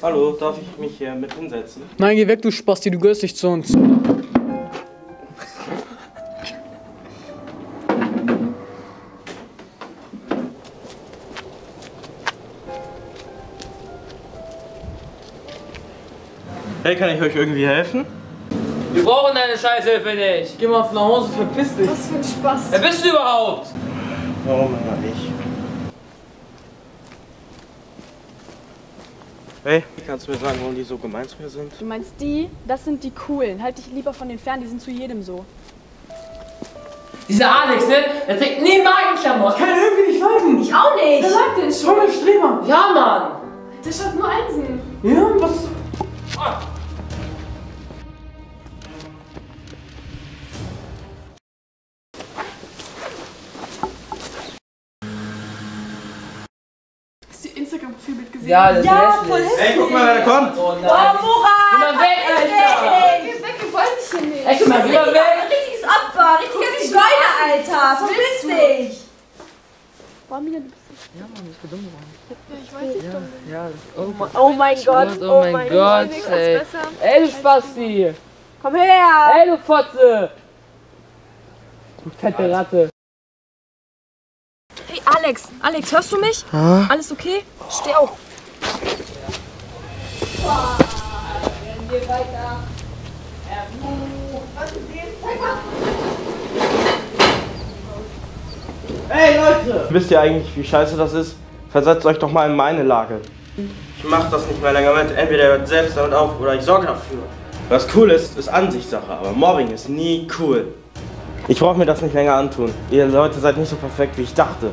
Hallo, darf ich mich hier mit hinsetzen? Nein, geh weg, du Spasti, du gehörst nicht zu uns. Hey, kann ich euch irgendwie helfen? Wir brauchen deine Scheißhilfe nicht. Geh mal nach Hause, verpiss dich. Was für ein Spaß. Wer bist du überhaupt? Warum immer ich? Hey, kannst du mir sagen, warum die so gemein zu mir sind? Du meinst die? Das sind die coolen. Halt dich lieber von den fern, die sind zu jedem so. Dieser Alex, ne? Der trägt nie Magenklamotten. Kann irgendwie nicht leiden. Ich auch nicht. Wer sagt denn schon? Voll Streber. Ja, Mann. Der schaut nur Einsen. Ja, was? Instagram-Profilbild gesehen? Ja, das ja, ist voll hässlich. Hey, guck mal, wer da kommt! Oh Oh, nein. Murat! Geh mal weg, Alter. Geh weg, wir wollen dich hier nicht. Ey, guck mal, geh mal weg. richtiges Opfer, richtiger Zigeuner, Alter. Verpiss dich. Boah, Mina, du bist Ja, Mann, ich bin dumm geworden. Ja, ich weiß nicht, dumm. Ja, oh mein Oh mein Gott, Oh mein Gott, ey. Ey, du Spasti. Komm her. Ey, du Fotze. Du fette Ratte. Alex. Alex, hörst du mich? Alles okay? Steh auf. Hey Leute! Wisst ihr eigentlich, wie scheiße das ist? Versetzt euch doch mal in meine Lage. Ich mach das nicht mehr länger mit. Entweder ihr hört selbst damit auf oder ich sorge dafür. Was cool ist, ist Ansichtssache, aber Mobbing ist nie cool. Ich brauche mir das nicht länger antun. Ihr Leute seid nicht so perfekt, wie ich dachte.